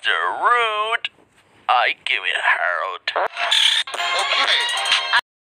Mr. Rude. I give it Harold.